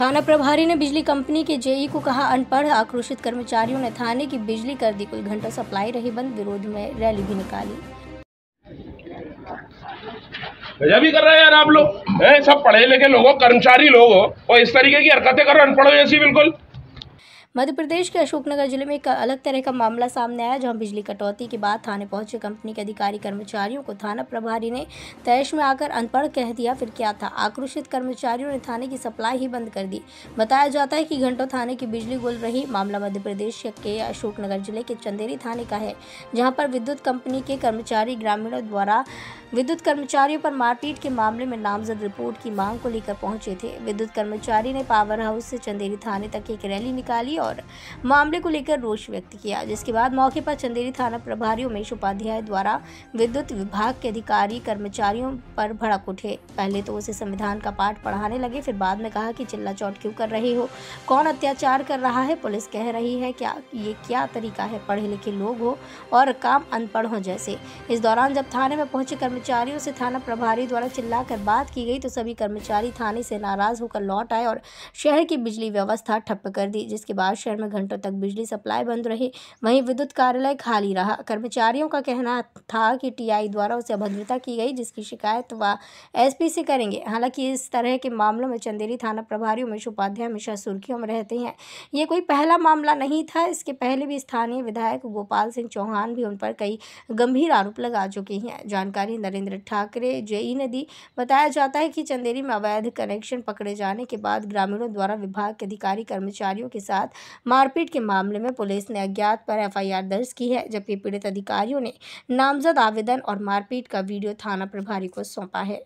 थाना प्रभारी ने बिजली कंपनी के जेई को कहा, अनपढ़, आक्रोशित कर्मचारियों ने थाने की बिजली कर दी कुल घंटा सप्लाई, रही बंद, विरोध में रैली भी निकाली। भी कर रहे हैं यार आप लोग। सब पढ़े लिखे लोग कर्मचारी लोग और इस तरीके की हरकतें करो अनपढ़ जैसी, बिल्कुल। मध्य प्रदेश के अशोकनगर ज़िले में एक अलग तरह का मामला सामने आया, जहाँ बिजली कटौती के बाद थाने पहुँचे कंपनी के अधिकारी कर्मचारियों को थाना प्रभारी ने तैश में आकर अनपढ़ कह दिया। फिर क्या था? आक्रोशित कर्मचारियों ने थाने की सप्लाई ही बंद कर दी। बताया जाता है कि घंटों थाने की बिजली गुल रही। मामला मध्य प्रदेश के अशोकनगर ज़िले के चंदेरी थाने का है, जहाँ पर विद्युत कंपनी के कर्मचारी ग्रामीणों द्वारा विद्युत कर्मचारियों पर मारपीट के मामले में नामजद रिपोर्ट की मांग को लेकर पहुँचे थे। विद्युत कर्मचारी ने पावर हाउस से चंदेरी थाने तक एक रैली निकाली और मामले को लेकर रोष व्यक्त किया, जिसके बाद मौके पर चंदेरी थाना प्रभारी उमेश उपाध्याय द्वारा विद्युत विभाग के अधिकारी, कर्मचारियों पर भड़क उठे। पहले तो उसे संविधान का पाठ पढ़ाने लगे, फिर बाद में कहा कि चिल्ला चौट क्यों कर रहे हो? कौन अत्याचार कर रहा है? पुलिस कह रही है, क्या ये क्या तरीका है? पढ़े लिखे लोग हो और काम अनपढ़ हो जैसे। इस दौरान जब थाने में पहुँचे कर्मचारियों से थाना प्रभारी द्वारा चिल्लाकर बात की गई तो सभी कर्मचारी थाने से नाराज़ होकर लौट आए और शहर की बिजली व्यवस्था ठप्प कर दी, जिसके बाद शहर में घंटों तक बिजली सप्लाई बंद रही। वहीं विद्युत कार्यालय खाली रहा। कर्मचारियों का कहना था कि टीआई द्वारा उसे अभद्रता की गई, जिसकी शिकायत वह एसपी से करेंगे। हालाँकि इस तरह के मामलों में चंदेरी थाना प्रभारी उमेश उपाध्याय हमेशा सुर्खियों में रहते हैं। ये कोई पहला मामला नहीं था। इसके पहले भी स्थानीय विधायक गोपाल सिंह चौहान भी उन पर कई गंभीर आरोप लगा चुके हैं। जानकारी नरेंद्र ठाकरे, जेई ने दी। बताया जाता है कि चंदेरी में अवैध कनेक्शन पकड़े जाने के बाद ग्रामीणों द्वारा विभाग के अधिकारी कर्मचारियों के साथ मारपीट के मामले में पुलिस ने अज्ञात पर एफआईआर दर्ज की है, जबकि पीड़ित अधिकारियों ने नामजद आवेदन और मारपीट का वीडियो थाना प्रभारी को सौंपा है।